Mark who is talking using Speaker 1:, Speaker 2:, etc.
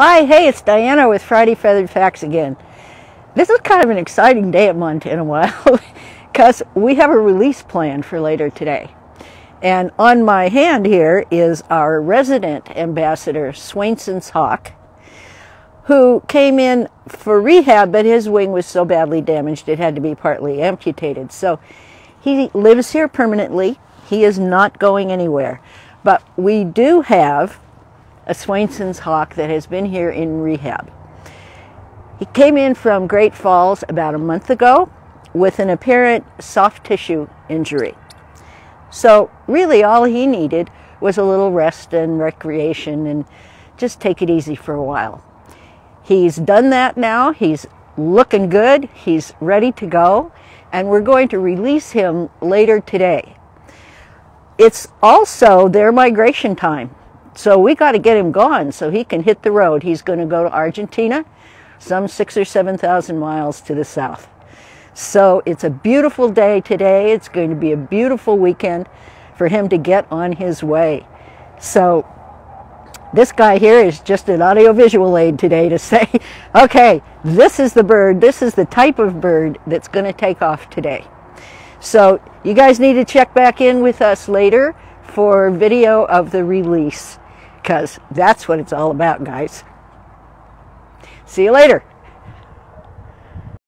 Speaker 1: Hi, hey, it's Dianna with Friday Feathered Facts again. This is kind of an exciting day at Montana Wild because we have a release plan for later today. And on my hand here is our resident ambassador, Swainson's Hawk, who came in for rehab, but his wing was so badly damaged it had to be partly amputated. So he lives here permanently. He is not going anywhere. But we do have a Swainson's hawk that has been here in rehab. He came in from Great Falls about a month ago with an apparent soft tissue injury. So, really, all he needed was a little rest and recreation and just take it easy for a while. He's done that now. He's looking good. He's ready to go. And we're going to release him later today. It's also their migration time. So we got to get him gone so he can hit the road. He's going to go to Argentina, some six or 7,000 miles to the south. So it's a beautiful day today. It's going to be a beautiful weekend for him to get on his way. So this guy here is just an audiovisual aid today to say, okay, this is the bird, this is the type of bird that's going to take off today. So you guys need to check back in with us later for video of the release because that's what it's all about, guys. See you later.